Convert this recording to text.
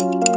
you